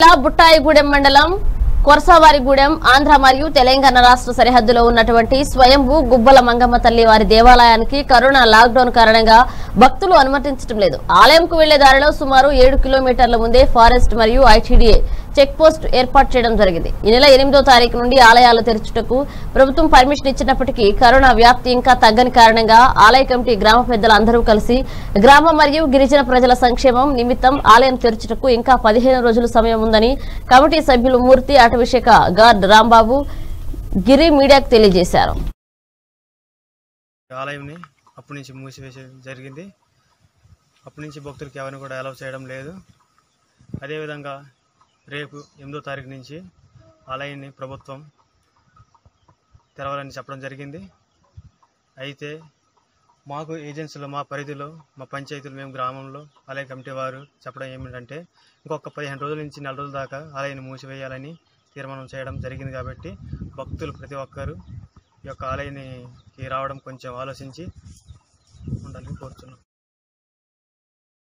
జిల్లా బుట్టాయిగూడెం మండలం కొరసావారిగూడెం ఆంధ్ర మరియు తెలంగాణ రాష్ట్ర సరిహద్దులో ఉన్నటువంటి స్వయంభూ గుబ్బల మంగమ్మ తల్లి వారి దేవాలయానికి కరోనా లాక్డౌన్ కారణంగా భక్తులు అనుమతించడం లేదు. ఆలయంకు వెళ్ళే దారిలో సుమారు ఏడు కిలోమీటర్ల ముందే ఫారెస్ట్ మరియు ఐటీడీఏ చెక్ పోస్ట్ ఏర్పాటు చేయడం జరిగింది. ఈ నెల ఎనిమిదో తారీఖు నుండి ఆలయాలు తెరచుటకు ప్రభుత్వం పర్మిషన్ ఇచ్చినప్పటికీ కరోనా వ్యాప్తి ఇంకా తగ్గని కారణంగా ఆలయ కమిటీ గ్రామ పెద్దలు అందరూ కలిసి గ్రామ మరియు గిరిజన ప్రజల సంక్షేమం నిమిత్తం ఆలయం తెరచుటకు ఇంకా పదిహేను రోజుల సమయం ఉందని కమిటీ సభ్యులు మూర్తి అటవీశాఖ గార్డ్ రాంబాబు గిరి మీడియాకు తెలియజేశారు. ఆలయంని అప్పటి నుంచి మూసివేసే జరిగింది. అప్పటి నుంచి భక్తులకి ఎవరిని కూడా అలౌ చేయడం లేదు. అదేవిధంగా రేపు ఎనిమిదో తారీఖు నుంచి ఆలయాన్ని ప్రభుత్వం తెరవాలని చెప్పడం జరిగింది. అయితే మాకు ఏజెన్సీలో మా పరిధిలో మా పంచాయతీలు మేము గ్రామంలో ఆలయ కమిటీ వారు చెప్పడం ఏమిటంటే ఇంకొక పదిహేను రోజుల నుంచి నెల రోజుల దాకా ఆలయాన్ని మూసివేయాలని తీర్మానం చేయడం జరిగింది కాబట్టి భక్తులు ప్రతి ఒక్కరూ ఈ యొక్క ఆలయానికి రావడం కొంచెం ఆలోచించి ఉండాలని కోరుతున్నాం